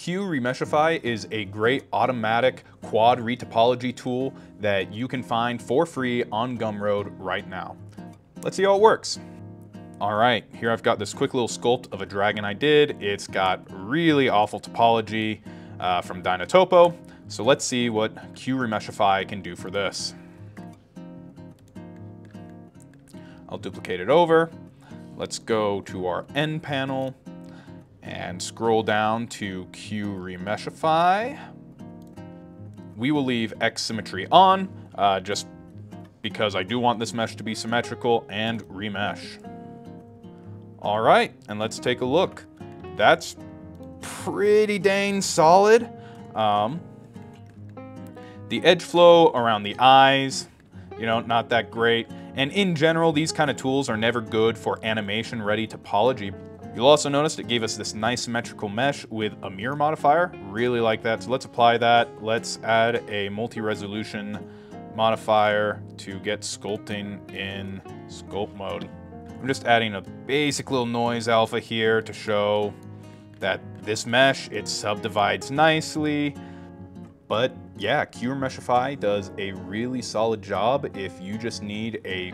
Q Remeshify is a great automatic quad retopology tool that you can find for free on Gumroad right now. Let's see how it works. All right, here I've got this quick little sculpt of a dragon I did. It's got really awful topology uh, from Dyntopo. So let's see what Q Remeshify can do for this. I'll duplicate it over. Let's go to our N panel and scroll down to Q Remeshify. We will leave X symmetry on, uh, just because I do want this mesh to be symmetrical and remesh. All right, and let's take a look. That's pretty dang solid. Um, the edge flow around the eyes, you know, not that great. And in general, these kind of tools are never good for animation ready topology. You'll also notice it gave us this nice symmetrical mesh with a mirror modifier. Really like that, so let's apply that. Let's add a multi-resolution modifier to get sculpting in sculpt mode. I'm just adding a basic little noise alpha here to show that this mesh, it subdivides nicely. But yeah, QRemeshify does a really solid job if you just need a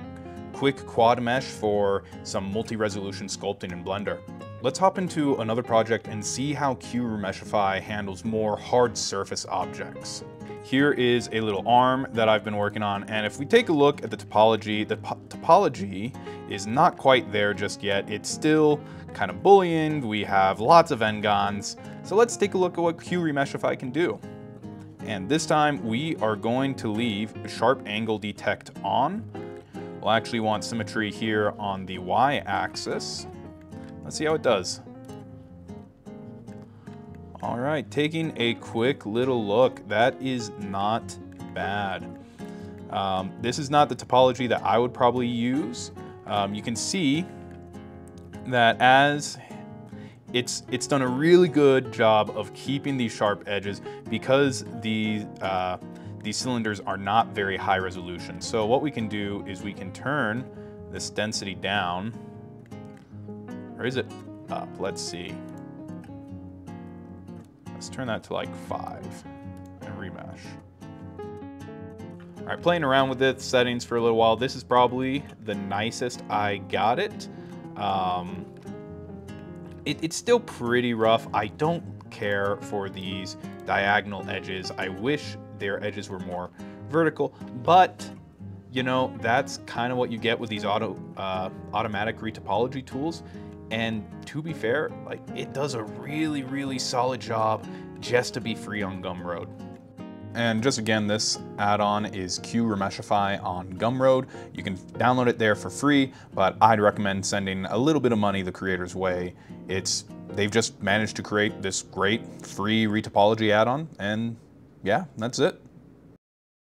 quick quad mesh for some multi-resolution sculpting in Blender. Let's hop into another project and see how QRemeshify handles more hard surface objects. Here is a little arm that I've been working on, and if we take a look at the topology, the topology is not quite there just yet. It's still kind of booleaned, we have lots of n-gons, so let's take a look at what QRemeshify can do. And this time we are going to leave sharp angle detect on. We'll actually want symmetry here on the y-axis. Let's see how it does. All right, taking a quick little look, that is not bad. Um, this is not the topology that I would probably use. Um, you can see that as it's, it's done a really good job of keeping these sharp edges because the, uh, these cylinders are not very high resolution. So what we can do is we can turn this density down, or is it up? Let's see. Let's turn that to like five and remesh. All right, playing around with the settings for a little while. This is probably the nicest I got it. Um, it, it's still pretty rough. I don't care for these diagonal edges. I wish their edges were more vertical, but you know, that's kind of what you get with these auto uh, automatic retopology tools. And to be fair, like it does a really, really solid job just to be free on Gumroad. And just again, this add-on is Q Remeshify on Gumroad. You can download it there for free, but I'd recommend sending a little bit of money the creator's way. It's They've just managed to create this great free retopology add-on, and yeah, that's it.